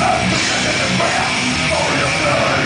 I'm been in the fire for your blood